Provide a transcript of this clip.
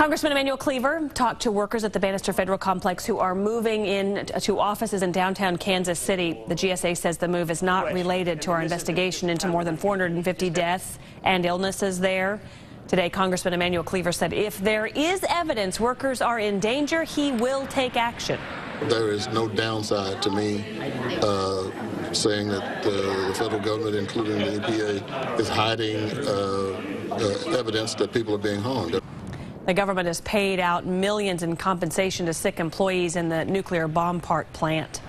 Congressman Emanuel Cleaver talked to workers at the Bannister Federal Complex who are moving in to offices in downtown Kansas City. The GSA says the move is not related to our investigation into more than 450 deaths and illnesses there. Today, Congressman Emanuel Cleaver said if there is evidence workers are in danger, he will take action. There is no downside to me uh, saying that uh, the federal government, including the EPA, is hiding uh, uh, evidence that people are being harmed. The government has paid out millions in compensation to sick employees in the nuclear bomb part plant.